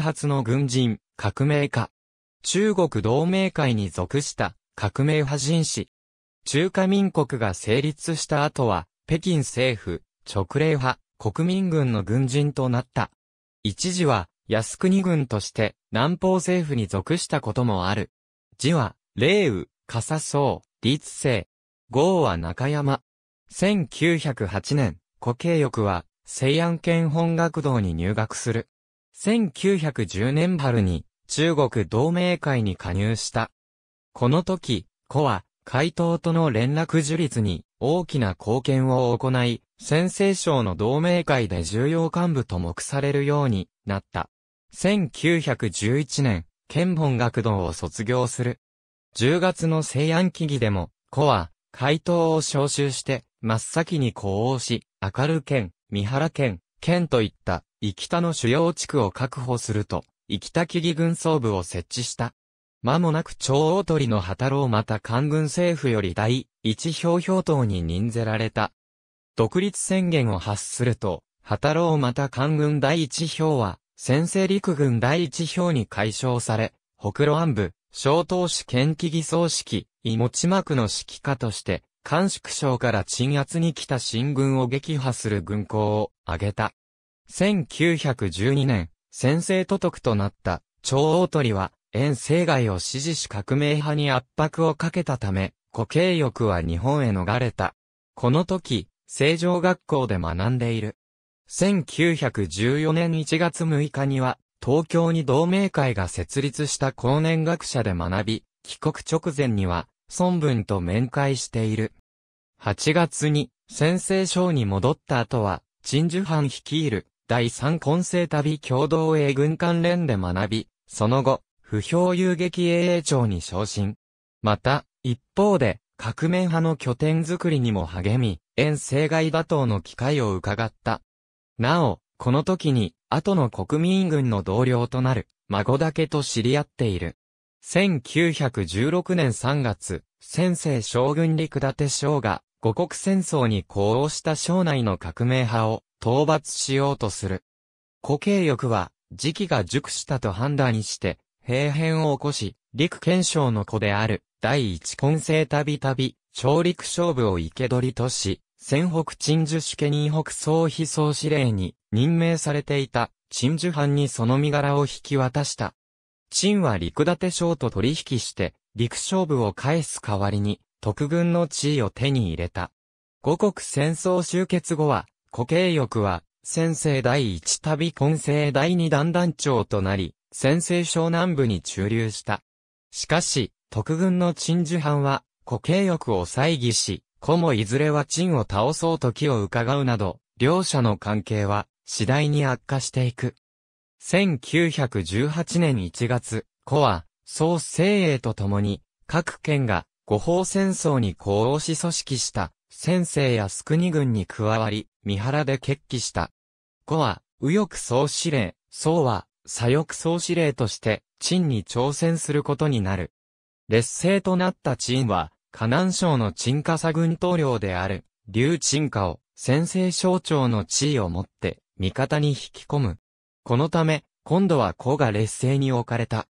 初の軍人、革命家。中国同盟会に属した革命派人士。中華民国が成立した後は、北京政府、直令派、国民軍の軍人となった。一時は、靖国軍として南方政府に属したこともある。字は、霊雨、笠宗、立政。号は中山。1908年、古慶翼は、西安県本学堂に入学する。1910年春に、中国同盟会に加入した。この時、古は、海東との連絡樹立に大きな貢献を行い、先西省の同盟会で重要幹部と目されるようになった。1911年、県本学堂を卒業する。10月の西安記議でも、古は、回答を招集して、真っ先に呼応し、明る県、三原県、県といった、生北の主要地区を確保すると、生北記議軍総部を設置した。間もなく超大鳥の旗郎また官軍政府より第一票票等に任ぜられた。独立宣言を発すると、旗郎また官軍第一票は、先制陸軍第一票に解消され、北路安部、小東市県記議総指揮、芋地幕の指揮下として、甘粛省から鎮圧に来た新軍を撃破する軍港を挙げた。1912年、先制都督となった超大鳥は、遠征外を支持し革命派に圧迫をかけたため、固形欲は日本へ逃れた。この時、成城学校で学んでいる。1914年1月6日には、東京に同盟会が設立した高年学者で学び、帰国直前には、孫文と面会している。8月に、先生省に戻った後は、陳樹藩率いる、第三混成旅共同英軍関連で学び、その後、不評遊撃英英長に昇進。また、一方で、革命派の拠点づくりにも励み、遠征外打倒の機会を伺った。なお、この時に、後の国民軍の同僚となる、孫だけと知り合っている。1916年3月、先生将軍陸立省が、五国戦争に呼応した省内の革命派を討伐しようとする。固形欲は、時期が熟したと判断して、兵変を起こし、陸憲章の子である、第一混成たびたび、小陸勝負を生け取りとし、戦北鎮守主家任北総非総司令に任命されていた鎮守藩にその身柄を引き渡した。陳は陸立省と取引して、陸勝部を返す代わりに、特軍の地位を手に入れた。五国戦争終結後は、固形翼は、先生第一旅混成第二団団長となり、先生省南部に駐留した。しかし、特軍の鎮守藩は、固形翼を猜疑し、子もいずれは陳を倒そうと気を伺うなど、両者の関係は次第に悪化していく。1918年1月、子は、総精鋭と共に、各県が五法戦争に呼応し組織した先生やスクニ軍に加わり、三原で決起した。子は、右翼総司令、宋は、左翼総司令として、陳に挑戦することになる。劣勢となった陳は、河南省の鎮火左軍統領である、劉鎮火を、先制省長の地位をもって、味方に引き込む。このため、今度は子が劣勢に置かれた。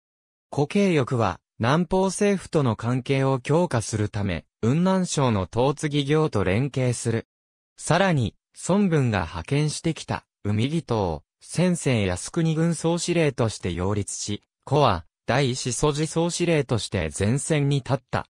固形翼は、南方政府との関係を強化するため、雲南省の統次業と連携する。さらに、孫文が派遣してきた、海義島を、先生靖国軍総司令として擁立し、子は、第一祖寺総司令として前線に立った。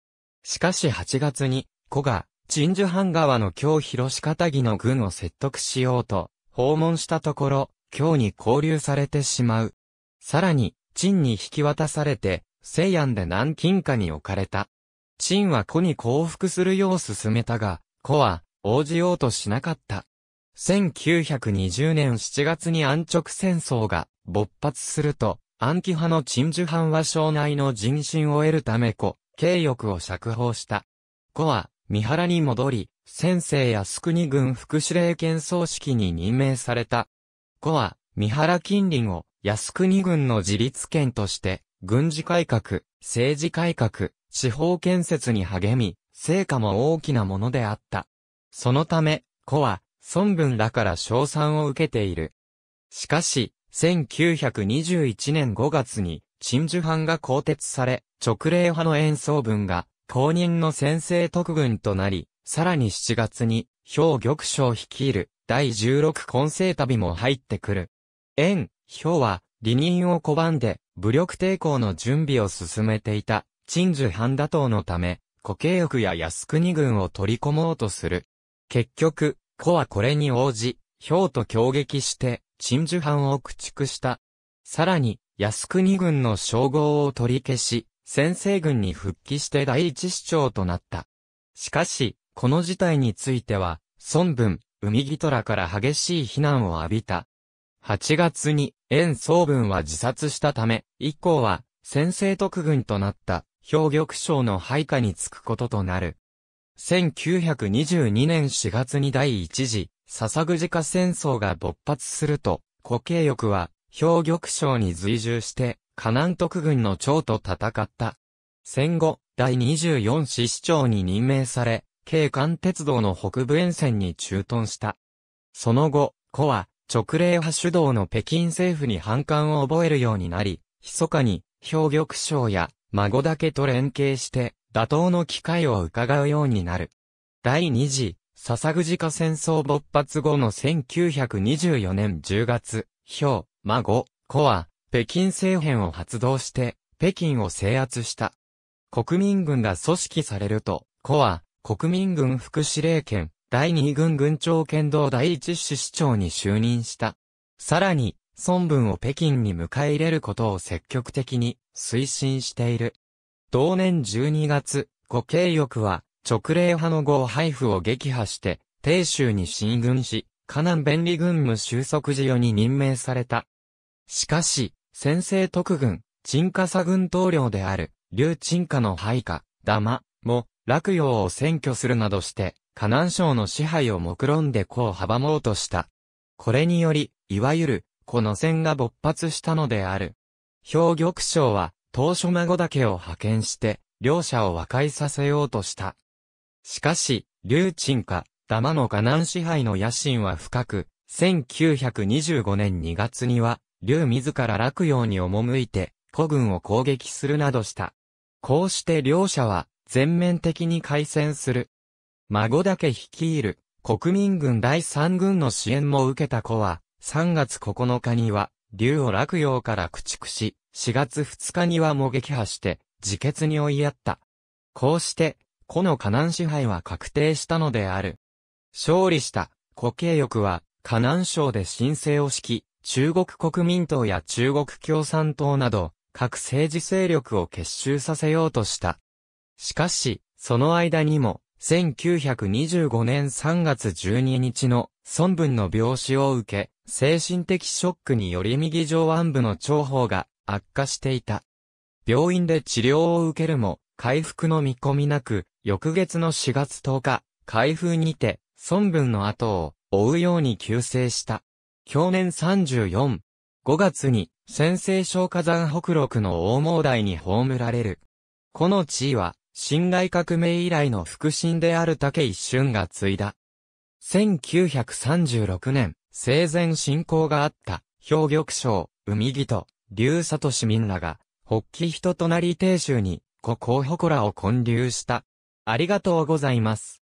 しかし8月に、子が、鎮守藩川の京広方木の軍を説得しようと、訪問したところ、京に交流されてしまう。さらに、陳に引き渡されて、西安で南京下に置かれた。陳は子に降伏するよう進めたが、子は応じようとしなかった。1920年7月に安直戦争が勃発すると、暗記派の鎮守藩は省内の人心を得るため子、慶欲を釈放した。子は、三原に戻り、先生靖国軍副司令権総指揮に任命された。子は、三原近隣を靖国軍の自立権として、軍事改革、政治改革、地方建設に励み、成果も大きなものであった。そのため、子は、孫文らから賞賛を受けている。しかし、1921年5月に、陳樹藩が更迭され、直令派の演奏文が、公認の先制特軍となり、さらに7月に、兵玉将率いる、第16混成旅も入ってくる。円、兵は、離任を拒んで、武力抵抗の準備を進めていた、陳樹藩打倒のため、固形翼や靖国軍を取り込もうとする。結局、子はこれに応じ、兵と協撃して、陳樹藩を駆逐した。さらに、靖国軍の称号を取り消し、先制軍に復帰して第一市長となった。しかし、この事態については、孫文、海ギトラから激しい非難を浴びた。8月に、袁総文は自殺したため、以降は、先制特軍となった、兵玉将の配下につくこととなる。1922年4月に第一次、笹口家戦争が勃発すると、固形翼は、兵玉将に随従して、河南特軍の長と戦った。戦後、第24市市長に任命され、京関鉄道の北部沿線に駐屯した。その後、子は、直令派主導の北京政府に反感を覚えるようになり、密かに、兵玉省や、孫だけと連携して、打倒の機会を伺うようになる。第二次、笹口家戦争勃発後の1924年10月、兵、孫、子は、北京政変を発動して、北京を制圧した。国民軍が組織されると、子は、国民軍副司令権、第二軍軍長剣道第一市市長に就任した。さらに、孫文を北京に迎え入れることを積極的に推進している。同年12月、呉慶翼は、直令派の合配布を撃破して、鄭州に進軍し、河南便利軍務収束事与に任命された。しかし、先制特軍、陳家左軍統領である、劉陳家の配下、玉も、落葉を占拠するなどして、河南省の支配を目論んで子を阻もうとした。これにより、いわゆる、この戦が勃発したのである。兵玉省は、当初孫だけを派遣して、両者を和解させようとした。しかし、劉鎮か、玉の河南支配の野心は深く、1925年2月には、劉自ら落葉に赴いて、古軍を攻撃するなどした。こうして両者は、全面的に開戦する。孫だけ率いる国民軍第三軍の支援も受けた子は、3月9日には、竜を落葉から駆逐し、4月2日にはも撃破して、自決に追いやった。こうして、子の河南支配は確定したのである。勝利した、固形翼は、河南省で申請を敷き、中国国民党や中国共産党など、各政治勢力を結集させようとした。しかし、その間にも、1925年3月12日の孫文の病死を受け、精神的ショックにより右上腕部の重宝が悪化していた。病院で治療を受けるも、回復の見込みなく、翌月の4月10日、開封にて、孫文の後を追うように急逝した。去年34、5月に、先制小火山北陸の大毛台に葬られる。この地位は、辛亥革命以来の腹心である竹一春が継いだ。1936年、生前信仰があった、氷玉賞、海木と、竜里市民らが、北紀人となり亭主に、故候補らを建立した。ありがとうございます。